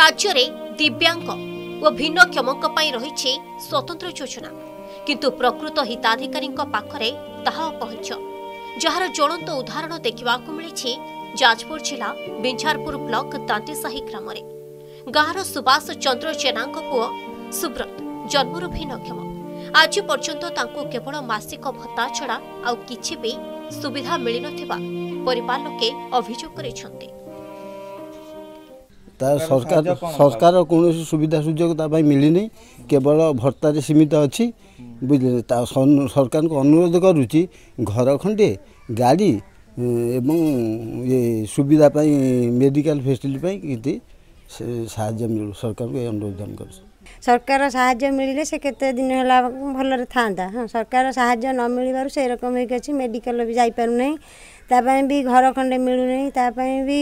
ରାଜ୍ୟରେ ଦିବ୍ୟାଙ୍ଗ ଓ ଭିନ୍ନକ୍ଷମଙ୍କ ପାଇଁ ରହିଛି ସ୍ୱତନ୍ତ୍ର ଯୋଜନା। କିନ୍ତୁ ପ୍ରକୃତ ହିତାଧିକାରୀଙ୍କ ପାଖରେ ତାହା ଅପହଞ୍ଚ। ଯାହାର ଜ୍ୱଳନ୍ତ ଉଦାହରଣ ଦେଖିବାକୁ ମିଳିଛି ଯାଜପୁର ଜିଲ୍ଲା ବିଞ୍ଝାରପୁର ବ୍ଲକ ଦାନ୍ତିସାହି ଗ୍ରାମରେ। ଗାଁର ସୁବାସ ଚନ୍ଦ୍ର ଜେନାଙ୍କ ପୁଅ ସୁବ୍ରତ ଜନ୍ମରୁ ଭିନ୍ନକ୍ଷମ। ଆଜି ପର୍ଯ୍ୟନ୍ତ ତାଙ୍କୁ କେବଳ ମାସିକ ଭତ୍ତା ଛଡ଼ା ଆଉ କିଛି ବି ସୁବିଧା ମିଳିନଥିବା ପରିବାର ଲୋକେ ଅଭିଯୋଗ କରିଛନ୍ତି। ତା ସରକାର ସରକାର କୌଣସି ସୁବିଧା ସୁଯୋଗ ତା ପାଇଁ ମିଳିନି କେବଳ ଭତ୍ତାରେ ସୀମିତ ଅଛି। ବୁଝିଲେ ତା ସନ- ସରକାରଙ୍କୁ ଅନୁରୋଧ କରୁଛି ଘର ଖଣ୍ଡେ ଗାଡ଼ି ଉଁ, ଏବଂ ଇଏ ସୁବିଧା ପାଇଁ ମେଡ଼ିକାଲ ଫେସିଲିଟି ପାଇଁ କିଛି ସେ ସାହାଯ୍ୟ ମିଳୁ ସରକାରଙ୍କୁ ଏ ଅନୁରୋଧ ଆମେ କରୁଛୁ। ସରକାର ସାହାଯ୍ୟ ମିଳିଲେ ସେ କେତେ ଦିନ ହେଲା ଭଲରେ ଥାଆନ୍ତା। ହଁ ସରକାର ସାହାଯ୍ୟ ନ ମିଳିବାରୁ ସେ ରକମ ହେଇକି ଅଛି ମେଡ଼ିକାଲ ବି ଯାଇପାରୁନାହିଁ। ତା ପାଇଁ ବି ଘର ଖଣ୍ଡେ ମିଳୁନାହିଁ ତା ପାଇଁ ବି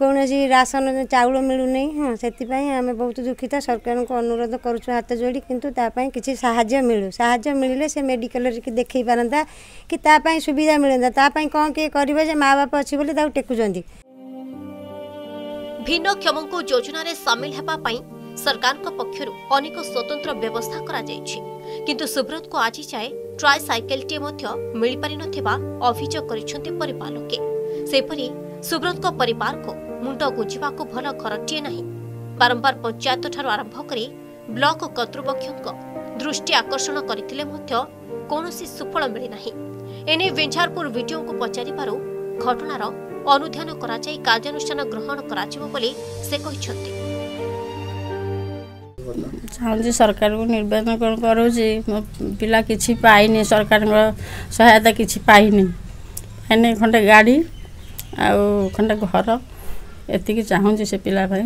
କୌଣସି ରାସନ ଚାଉଳ ମିଳୁନାହିଁ ହଁ ସେଥିପାଇଁ ଆମେ ବହୁତ ଦୁଃଖିତ। ସରକାରଙ୍କୁ ଅନୁରୋଧ କରୁଛୁ ହାତ ଯୋଡ଼ି କିନ୍ତୁ ତା ପାଇଁ କିଛି ସାହାଯ୍ୟ ମିଳୁ। ସାହାଯ୍ୟ ମିଳିଲେ ସେ ମେଡ଼ିକାଲରେ କି ଦେଖେଇ ପାରନ୍ତା କି ତା ପାଇଁ ସୁବିଧା ମିଳନ୍ତା। ତା ପାଇଁ କ'ଣ କିଏ କରିବ ଯେ ମା ବାପା ଅଛି ବୋଲି ତାକୁ ଟେକୁଛନ୍ତି। ଭିନ୍ନକ୍ଷମଙ୍କୁ ଯୋଜନାରେ ସାମିଲ ହେବା ପାଇଁ ସରକାରଙ୍କ ପକ୍ଷରୁ ଅନେକ ସ୍ୱତନ୍ତ୍ର ବ୍ୟବସ୍ଥା କରାଯାଇଛି। କିନ୍ତୁ ସୁବ୍ରତଙ୍କୁ ଆଜି ଯାଏ ଟ୍ରାଏ ସାଇକେଲଟିଏ ମଧ୍ୟ ମିଳିପାରିନଥିବା ଅଭିଯୋଗ କରିଛନ୍ତି ପରିବାର ଲୋକେ ସେହିପରି ସୁବ୍ରତଙ୍କ ପରିବାରକୁ ମୁଣ୍ଡ ଗୁଞ୍ଜିବାକୁ ଭଲ ଘରଟିଏ ନାହିଁ। ବାରମ୍ବାର ପଞ୍ଚାୟତଠାରୁ ଆରମ୍ଭ କରି ବ୍ଲକ କର୍ତ୍ତୃପକ୍ଷଙ୍କ ଦୃଷ୍ଟି ଆକର୍ଷଣ କରିଥିଲେ ମଧ୍ୟ କୌଣସି ସୁଫଳ ମିଳିନାହିଁ। ଏନେଇ ଭେଞ୍ଝାରପୁର ଭିଡିଓଙ୍କୁ ପଚାରିବାରୁ ଘଟଣାର ଅନୁଧ୍ୟାନ କରାଯାଇ କାର୍ଯ୍ୟାନୁଷ୍ଠାନ ଗ୍ରହଣ କରାଯିବ ବୋଲି ସେ କହିଛନ୍ତି। ଚାହୁଁଛି ସରକାରକୁ ନିବେଦନ କ'ଣ କରୁଛି? ମୋ ପିଲା କିଛି ପାଇନି ସରକାରଙ୍କ ସହାୟତା କିଛି ପାଇନି। ପାଇନି ଖଣ୍ଡେ ଗାଡ଼ି ଆଉ ଖଣ୍ଡେ ଘର। ଏତିକି ଚାହୁଁଛି ସେ ପିଲା ପାଇଁ।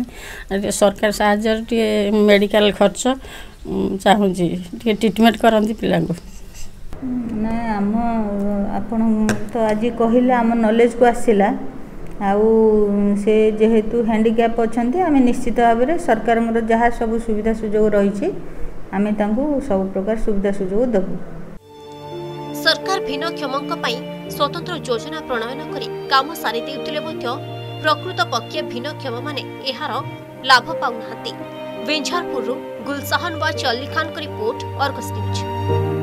ଆଉ ଟିକେ ସରକାର ସାହାଯ୍ୟରେ ଟିକେ ମେଡ଼ିକାଲ ଖର୍ଚ୍ଚ ଉଁ, ଚାହୁଁଛି। ଟିକେ ଟ୍ରିଟମେଣ୍ଟ କରନ୍ତି ପିଲାଙ୍କୁ। ନାଇଁ ଆମ ଆପଣ ତ ଆଜି କହିଲେ ଆମ ନଲେଜକୁ ଆସିଲା। ଆଉ ସେ ଯେହେତୁ ହ୍ୟାଣ୍ଡିକ୍ୟାପ୍ ଅଛନ୍ତି ଆମେ ନିଶ୍ଚିତ ଭାବରେ ସରକାରଙ୍କର ଯାହା ସବୁ ସୁବିଧା ସୁଯୋଗ ରହିଛି ଆମେ ତାଙ୍କୁ ସବୁ ପ୍ରକାର ସୁବିଧା ସୁଯୋଗ ଦେବୁ। ସରକାର ଭିନ୍ନକ୍ଷମଙ୍କ ପାଇଁ ସ୍ୱତନ୍ତ୍ର ଯୋଜନା ପ୍ରଣୟନ କରି କାମ ସାରି ଦେଉଥିଲେ ମଧ୍ୟ ପ୍ରକୃତ ପକ୍ଷେ ଭିନ୍ନକ୍ଷମମାନେ ଏହାର ଲାଭ ପାଉନାହାନ୍ତି। ଭେଞ୍ଝାରପୁରରୁ ଗୁଲସାହାନ ବା ଚଲ୍ଲି ଖାନଙ୍କ ରିପୋର୍ଟ ଅର୍ଗସ୍ ନ୍ୟୁଜ୍।